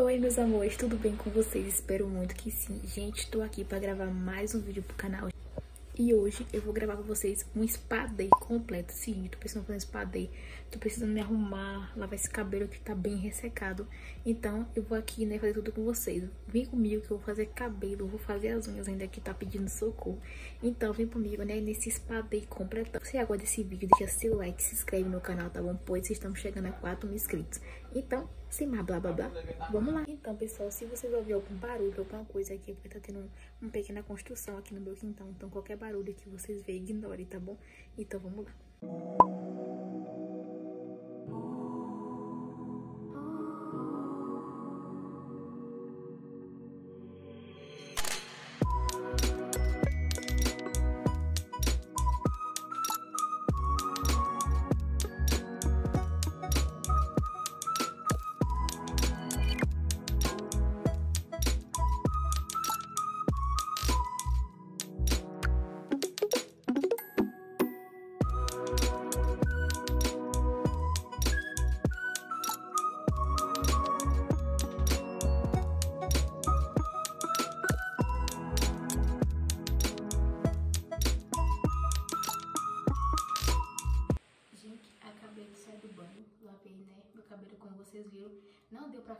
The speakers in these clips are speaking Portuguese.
Oi, meus amores, tudo bem com vocês? Espero muito que sim. Gente, tô aqui pra gravar mais um vídeo pro canal. E hoje eu vou gravar pra vocês um spa day completo. Sim, tô precisando fazer um spa day. Tô precisando me arrumar, lavar esse cabelo que tá bem ressecado. Então eu vou aqui, né, fazer tudo com vocês. Vem comigo que eu vou fazer cabelo, vou fazer as unhas ainda que tá pedindo socorro. Então vem comigo, né, nesse spa day completo. Se você gosta desse vídeo, deixa seu like, se inscreve no canal, tá bom? Pois estamos chegando a 4 mil inscritos. Então, sem mais blá blá blá, vamos lá. Então, pessoal, se vocês ouvirem algum barulho, alguma coisa aqui, é porque tá tendo uma pequena construção aqui no meu quintal. Então, qualquer barulho que vocês verem, ignore, tá bom? Então, vamos lá.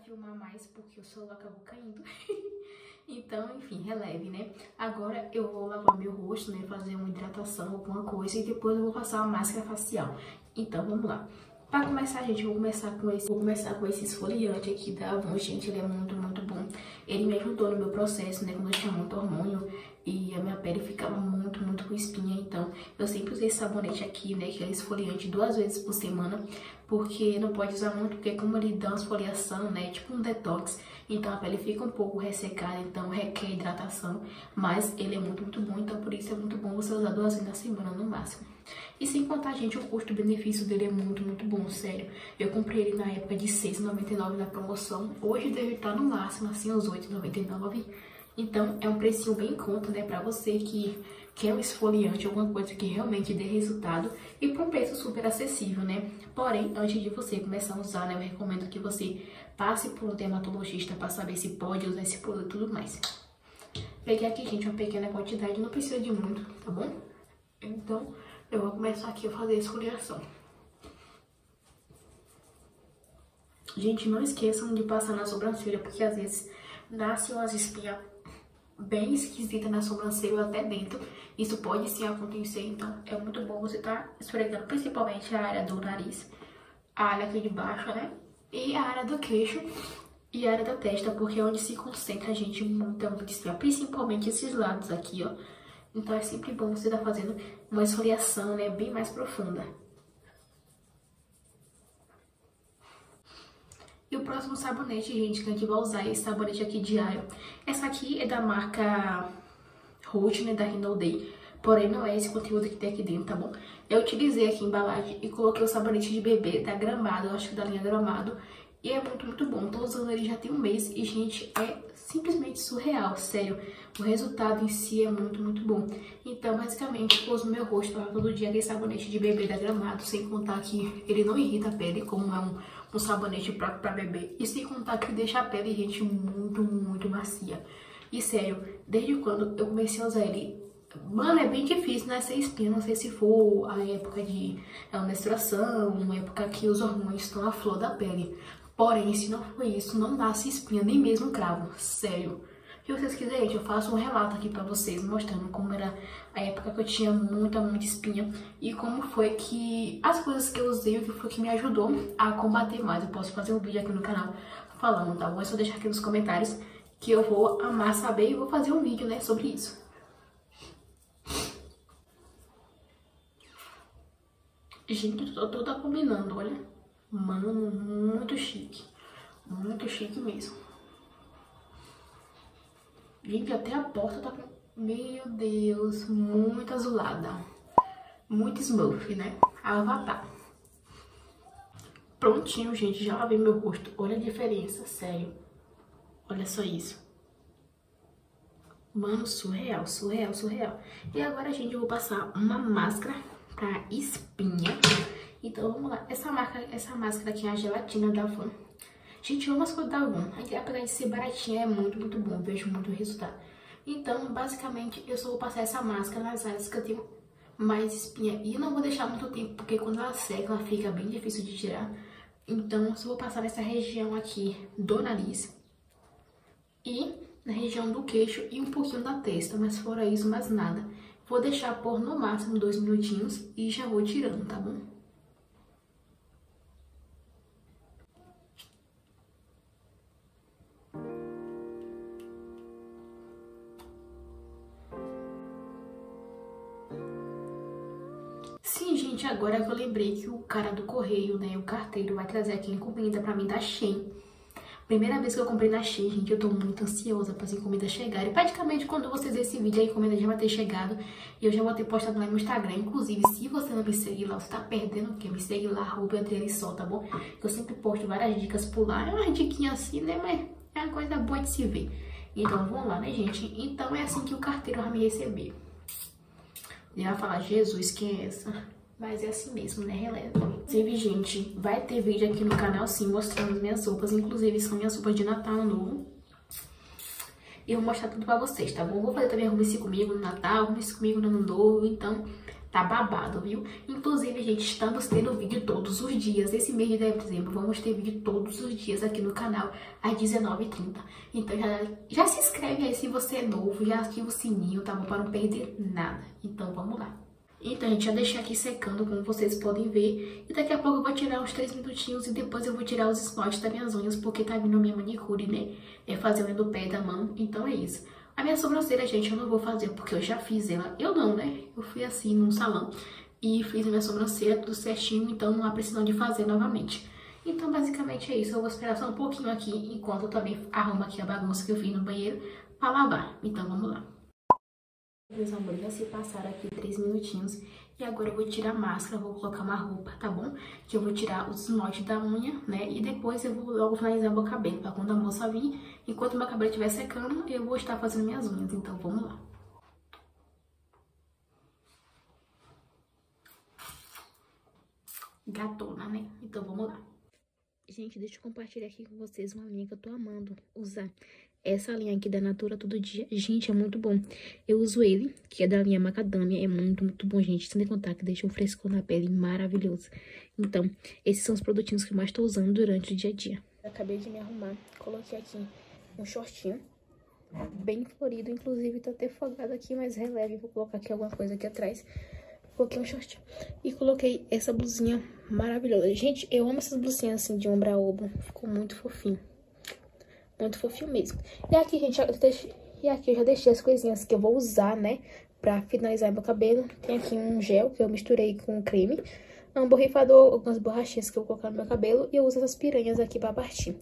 Filmar mais porque o celular acabou caindo. então, enfim, releve, né. Agora eu vou lavar meu rosto, né, fazer uma hidratação, alguma coisa. E depois eu vou passar uma máscara facial. Então, vamos lá. Pra começar, gente, eu vou começar com esse, vou começar com esse esfoliante aqui da Avon. Gente, ele é muito, muito bom. Ele me ajudou no meu processo, né, quando eu tinha muito hormônio e a minha pele ficava muito, muito com espinha. Então, eu sempre usei esse sabonete aqui, né, que é esfoliante duas vezes por semana, porque não pode usar muito, porque como ele dá uma esfoliação, né, tipo um detox, então a pele fica um pouco ressecada, então requer hidratação, mas ele é muito, muito bom, então por isso é muito bom você usar duas vezes na semana no máximo. E sem contar, gente, o custo-benefício dele é muito, muito bom, sério. Eu comprei ele na época de R$6,99 na promoção. Hoje deve estar no máximo, assim, uns R$8,99. Então, é um precinho bem em conta, né, pra você que quer um esfoliante, alguma coisa que realmente dê resultado e por um preço super acessível, né? Porém, antes de você começar a usar, né, eu recomendo que você passe por um dermatologista para saber se pode usar esse produto e tudo mais. Peguei aqui, gente, uma pequena quantidade, não precisa de muito, tá bom? Então, eu vou começar aqui a fazer a esfoliação. Gente, não esqueçam de passar na sobrancelha, porque às vezes nascem umas espinhas bem esquisitas na sobrancelha até dentro. Isso pode sim acontecer, então é muito bom você estar tá esfregando principalmente a área do nariz, a área aqui de baixo, né? E a área do queixo e a área da testa, porque é onde se concentra a gente muita, muita espinha, principalmente esses lados aqui, ó. Então é sempre bom você estar tá fazendo uma esfoliação, né, bem mais profunda. E o próximo sabonete, gente, que a gente vai usar é esse sabonete aqui diário. Essa aqui é da marca Root, né, da Day. Porém, não é esse conteúdo que tem aqui dentro, tá bom? Eu utilizei aqui a embalagem e coloquei o sabonete de bebê da Gramado, acho que da linha Gramado. E é muito, muito bom. Tô usando ele já tem um mês e, gente, é simplesmente surreal, sério. O resultado em si é muito, muito bom. Então, basicamente, eu uso meu rosto todo dia aquele sabonete de bebê da Gramado, sem contar que ele não irrita a pele, como é um, um sabonete próprio pra bebê. E sem contar que deixa a pele, gente, muito, muito macia. E sério, desde quando eu comecei a usar ele, Mano, é bem difícil né, espinha, não sei se for a época de é, menstruação, uma época que os hormônios estão à flor da pele. Porém, se não for isso, não nasce espinha, nem mesmo cravo, sério. Se vocês quiserem, eu faço um relato aqui pra vocês, mostrando como era a época que eu tinha muita, muita espinha e como foi que as coisas que eu usei, o que foi que me ajudou a combater mais. Eu posso fazer um vídeo aqui no canal falando, tá bom? É só deixar aqui nos comentários que eu vou amar saber e vou fazer um vídeo, né, sobre isso. Gente, eu tô toda combinando, olha. Mano, muito chique. Muito chique mesmo. Gente, até a porta tá com... Meu Deus, muito azulada. Muito smurf, né? Avatar. Prontinho, gente. Já lavei meu rosto. Olha a diferença, sério. Olha só isso. Mano, surreal, surreal, surreal. E agora, gente, eu vou passar uma máscara pra espinha. Então, vamos lá. Essa, marca, essa máscara aqui é a gelatina da Van. Gente, eu amo as coisas da Avon. Apesar de ser baratinha, é muito, muito bom. vejo muito resultado. Então, basicamente, eu só vou passar essa máscara nas áreas que eu tenho mais espinha. E não vou deixar muito tempo, porque quando ela seca, ela fica bem difícil de tirar. Então, eu só vou passar nessa região aqui do nariz. E na região do queixo e um pouquinho da testa, mas fora isso, mais nada. Vou deixar por no máximo dois minutinhos e já vou tirando, tá bom? Gente, agora que eu lembrei que o cara do correio, né, o carteiro, vai trazer aqui encomenda pra mim da Shein. Primeira vez que eu comprei na Shein, gente, eu tô muito ansiosa para as encomendas chegarem. Praticamente quando vocês verem esse vídeo, a encomenda já vai ter chegado e eu já vou ter postado lá no Instagram. Inclusive, se você não me seguir lá, você tá perdendo o quê? Me segue lá, arroba Sol, tá bom? Eu sempre posto várias dicas por lá. É uma diquinha assim, né? Mas é uma coisa boa de se ver. Então, vamos lá, né, gente? Então, é assim que o carteiro vai me receber. Ele vai falar, Jesus, quem é essa? Mas é assim mesmo, né? Releva. Inclusive, gente, vai ter vídeo aqui no canal sim mostrando minhas roupas. Inclusive, são minhas roupas de Natal novo. E eu vou mostrar tudo pra vocês, tá bom? Vou fazer também arrume-se comigo no Natal, arrume-se comigo no Ano Novo. Então, tá babado, viu? Inclusive, gente, estamos tendo vídeo todos os dias. Esse mês de dezembro, vamos ter vídeo todos os dias aqui no canal, às 19h30. Então, já, já se inscreve aí se você é novo, já ativa o sininho, tá bom? Pra não perder nada. Então, vamos lá. Então, gente, já deixei aqui secando, como vocês podem ver. E daqui a pouco eu vou tirar uns 3 minutinhos e depois eu vou tirar os esmaltes das minhas unhas, porque tá vindo minha manicure, né? É fazendo do pé da mão, então é isso. A minha sobrancelha, gente, eu não vou fazer, porque eu já fiz ela. Eu não, né? Eu fui assim, num salão, e fiz a minha sobrancelha tudo certinho, então não há precisão de fazer novamente. Então, basicamente é isso. Eu vou esperar só um pouquinho aqui, enquanto eu também arrumo aqui a bagunça que eu fiz no banheiro, pra lavar. Então, vamos lá. Meus amores, já se passaram aqui três minutinhos e agora eu vou tirar a máscara, vou colocar uma roupa, tá bom? Que eu vou tirar os esmalte da unha, né? E depois eu vou logo finalizar meu cabelo, pra quando a moça vir, enquanto meu cabelo estiver secando, eu vou estar fazendo minhas unhas, então vamos lá. Gatona, né? Então vamos lá. Gente, deixa eu compartilhar aqui com vocês uma linha que eu tô amando usar. Essa linha aqui da Natura todo dia, gente, é muito bom. Eu uso ele, que é da linha Macadâmia, é muito, muito bom, gente. Sem contar que deixa um frescor na pele maravilhoso. Então, esses são os produtinhos que eu mais tô usando durante o dia a dia. Acabei de me arrumar, coloquei aqui um shortinho, bem florido. Inclusive, tá até folgado aqui, mas releve. Vou colocar aqui alguma coisa aqui atrás. Coloquei um shortinho. E coloquei essa blusinha maravilhosa. Gente, eu amo essas blusinhas assim, de ombro a ombro. Ficou muito fofinho. Muito fofinho mesmo. E aqui, gente, eu deixei, e aqui eu já deixei as coisinhas que eu vou usar, né? Pra finalizar meu cabelo. Tem aqui um gel que eu misturei com creme. Um borrifador, algumas borrachinhas que eu vou colocar no meu cabelo. E eu uso essas piranhas aqui pra partir.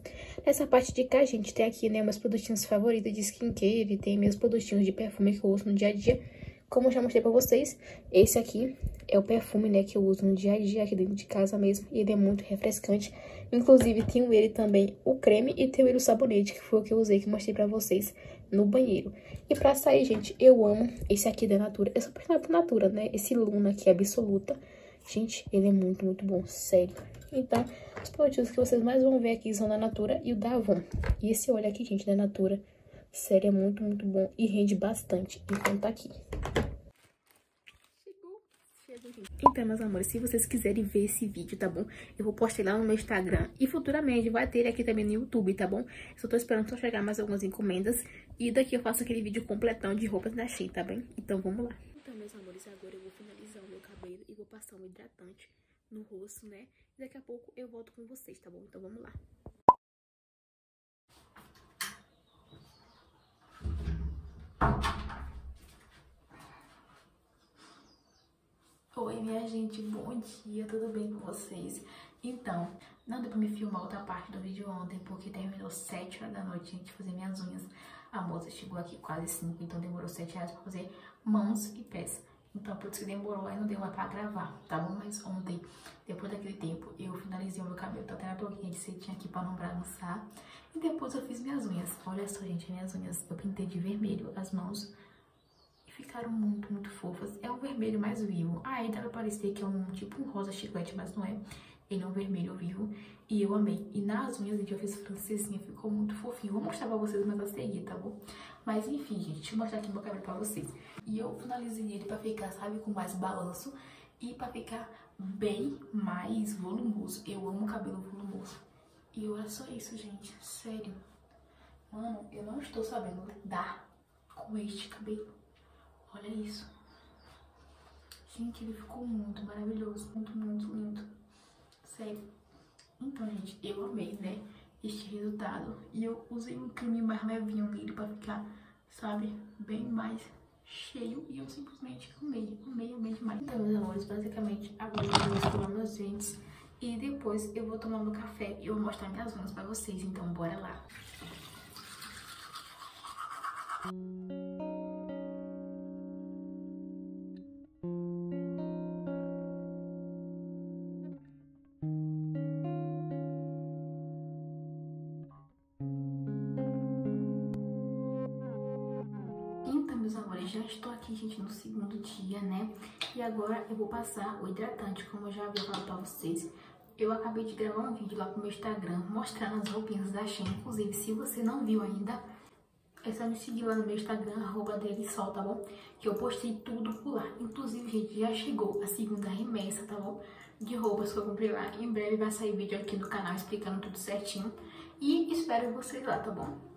Nessa parte de cá, gente, tem aqui, né, meus produtinhos favoritos de skincare. Tem meus produtinhos de perfume que eu uso no dia a dia. Como eu já mostrei pra vocês, esse aqui é o perfume, né, que eu uso no dia a dia aqui dentro de casa mesmo. E ele é muito refrescante. Inclusive, tenho ele também o creme e tenho ele o sabonete, que foi o que eu usei, que mostrei pra vocês no banheiro. E pra sair, gente, eu amo esse aqui da Natura. Eu sou apaixonada Natura, né? Esse Luna aqui, absoluta. Gente, ele é muito, muito bom, sério. Então, os produtos que vocês mais vão ver aqui são da Natura e o da Avon. E esse olho aqui, gente, da Natura, sério, é muito, muito bom e rende bastante. Então, tá aqui. Então, meus amores, se vocês quiserem ver esse vídeo, tá bom? Eu vou postar lá no meu Instagram e futuramente vai ter aqui também no YouTube, tá bom? Só tô esperando só chegar mais algumas encomendas e daqui eu faço aquele vídeo completão de roupas da Shein, tá bem? Então, vamos lá. Então, meus amores, agora eu vou finalizar o meu cabelo e vou passar um hidratante no rosto, né? E daqui a pouco eu volto com vocês, tá bom? Então, vamos lá. Oi, minha gente, bom dia, tudo bem com vocês? Então, não deu pra me filmar outra parte do vídeo ontem, porque terminou 7 horas da noite, gente, fazer minhas unhas. A moça chegou aqui quase 5, então demorou 7 horas pra fazer mãos e pés. Então, por isso que demorou, aí não deu mais pra gravar, tá bom? Mas ontem, depois daquele tempo, eu finalizei o meu cabelo, tô até na touquinha de cetim aqui pra não bagunçar. E depois eu fiz minhas unhas. Olha só, gente, minhas unhas, eu pintei de vermelho as mãos ficaram muito, muito fofas. É um vermelho mais vivo. Aí dá pra parecer que é um tipo um rosa chiclete, mas não é. Ele é um vermelho vivo e eu amei. E nas unhas, gente, eu fiz francesinha, ficou muito fofinho. Vou mostrar pra vocês mais a seguir, tá bom? Mas enfim, gente, deixa eu mostrar aqui meu cabelo pra vocês. E eu finalizei ele pra ficar, sabe, com mais balanço e pra ficar bem mais volumoso. Eu amo cabelo volumoso. E olha só isso, gente, sério. Mano, eu não estou sabendo lidar com este cabelo. Olha isso. Gente, ele ficou muito maravilhoso, muito, muito lindo. Sério. Então, gente, eu amei, né, este resultado. E eu usei um creme mais levinho nele pra ficar, sabe, bem mais cheio. E eu simplesmente amei, amei, amei demais. Então, meus amores, basicamente, agora eu vou escovar meus dentes. E depois eu vou tomar meu café e eu vou mostrar minhas unhas pra vocês. Então, bora lá. Então, estou aqui, gente, no segundo dia, né? E agora eu vou passar o hidratante, como eu já havia falado pra vocês. Eu acabei de gravar um vídeo lá pro meu Instagram, mostrando as roupinhas da Shein. Inclusive, se você não viu ainda, é só me seguir lá no meu Instagram, arroba delisol, tá bom? Que eu postei tudo por lá. Inclusive, gente, já chegou a segunda remessa, tá bom? De roupas que eu comprei lá. Em breve vai sair vídeo aqui no canal explicando tudo certinho. E espero vocês lá, tá bom?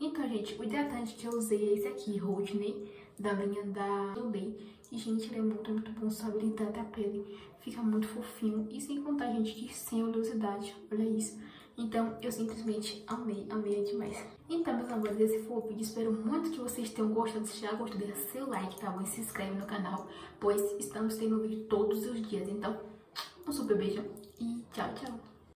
Então, gente, o hidratante que eu usei é esse aqui, Rodney, da linha da Olay. E, gente, ele é muito, muito bom, sabe? Ele hidrata a pele, fica muito fofinho. E sem contar, gente, que sem oleosidade, olha isso. Então, eu simplesmente amei, amei demais. Então, meus amores, esse foi o vídeo. Espero muito que vocês tenham gostado. Se já gostou, deixa seu like, tá bom? E se inscreve no canal, pois estamos tendo vídeo todos os dias. Então, um super beijo e tchau, tchau.